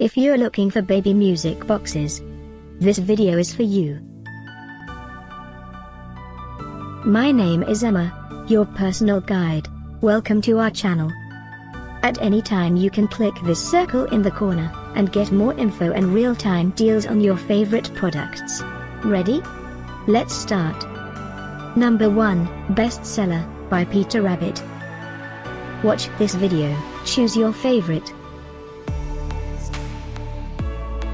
If you're looking for baby music boxes, this video is for you. My name is Emma, your personal guide. Welcome to our channel. At any time you can click this circle in the corner, and get more info and real-time deals on your favorite products. Ready? Let's start. Number 1, Bestseller, by Peter Rabbit. Watch this video, choose your favorite.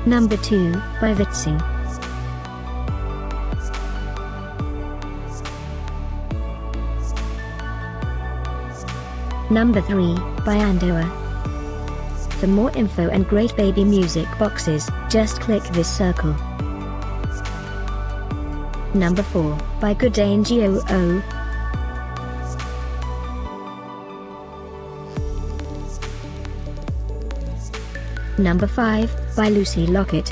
Number 2, by Vitsy. Number 3, by Andoer. For more info and great baby music boxes, just click this circle. Number 4, by Goodangio. Number 5, by Lucy Locket.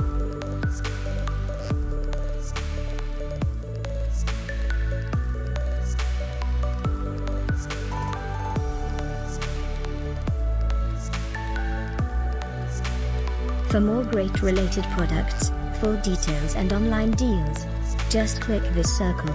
For more great related products, full details and online deals, just click this circle.